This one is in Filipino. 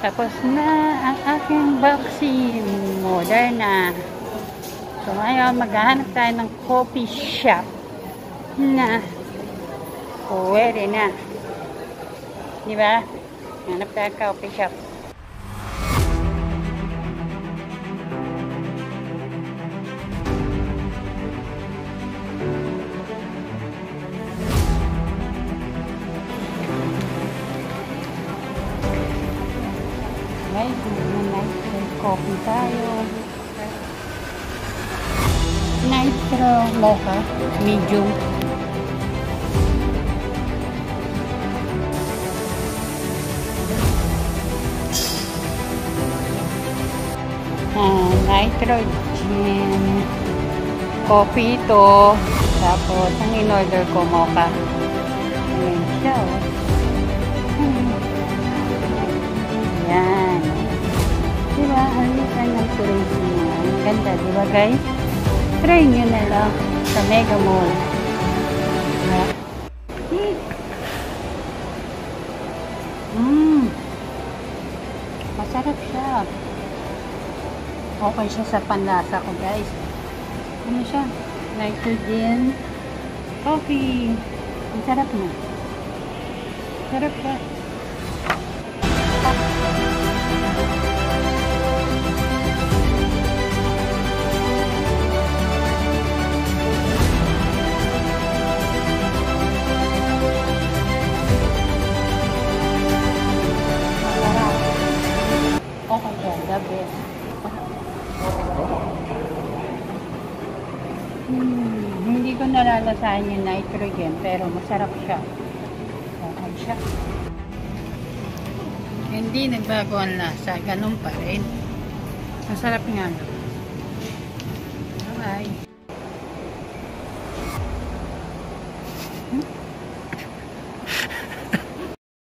Tapos na ang aking vaccine. Moderna. So ngayon, maghahanap tayo ng coffee shop na pwede na. Di ba? Hanap tayo ng coffee shop. Guys, mag-night coffee tayo. Nitro mocha, medium. Ah, nitrogen coffee ito. Tapos, ang in-order ko mocha. Ayan siya, oh. Place niya. Ang ganda, diba guys? Try nyo na lang sa Mega Mall. Diba? Mmm. Masarap siya. Okay siya sa panlasa ko guys. Ano siya? Nitrogen coffee. Ang sarap na. Sarap siya. Masarap. Hmm, hindi ko nalalasahan yung nitrogen pero masarap siya. Okay siya. Hindi nagbago ang lasa. Ganun pa rin. Masarap nga. Bye-bye. Hmm?